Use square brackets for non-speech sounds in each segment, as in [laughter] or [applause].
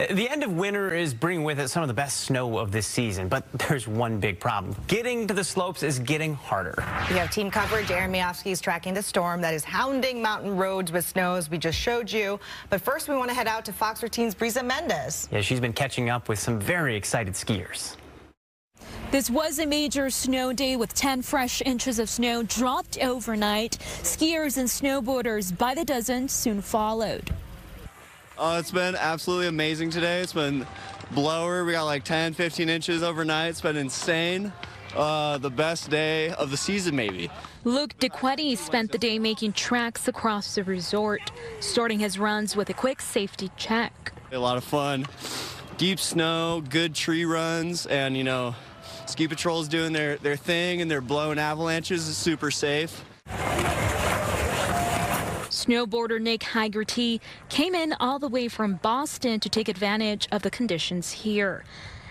The end of winter is bringing with it some of the best snow of this season, but [laughs] there's one big problem. Getting to the slopes is getting harder. We have team coverage. Erin Mayovsky is tracking the storm that is hounding mountain roads with snows we just showed you. But first, we want to head out to Fox 13's Brisa Mendez. Yeah, she's been catching up with some very excited skiers. This was a major snow day with 10 fresh inches of snow dropped overnight. Skiers and snowboarders by the dozen soon followed. Uh, it's been absolutely amazing today. It's been blower. We got like 10, 15 inches overnight. It's been insane. Uh, the best day of the season, maybe. Luke DeQuetti spent the day making tracks across the resort, starting his runs with a quick safety check. A lot of fun. Deep snow, good tree runs, and you know, ski patrol's doing their, their thing and they're blowing avalanches. It's super safe. Snowboarder Nick Haggerty came in all the way from Boston to take advantage of the conditions here,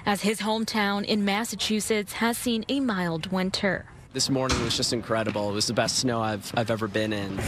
as his hometown in Massachusetts has seen a mild winter. This morning was just incredible. It was the best snow I've, I've ever been in.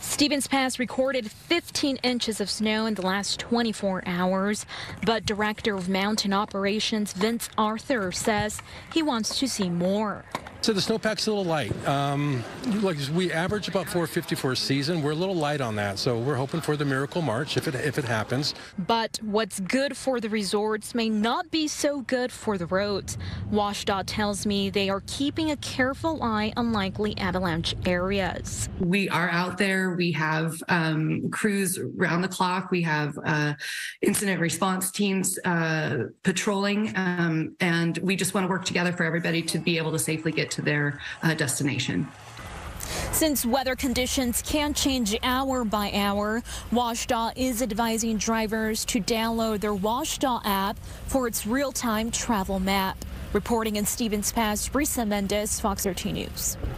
Stevens Pass recorded 15 inches of snow in the last 24 hours, but Director of Mountain Operations Vince Arthur says he wants to see more. So the snowpack's a little light. Um, like we average about 450 for a season. We're a little light on that, so we're hoping for the miracle March if it if it happens. But what's good for the resorts may not be so good for the roads. WashDOT tells me they are keeping a careful eye on likely avalanche areas. We are out there. We have um, crews round the clock. We have uh, incident response teams uh, patrolling, um, and we just want to work together for everybody to be able to safely get to their uh, destination. Since weather conditions can change hour by hour, WashDOT is advising drivers to download their WashDOT app for its real-time travel map. Reporting in Stevens Pass, Brisa Mendez, Fox 13 News.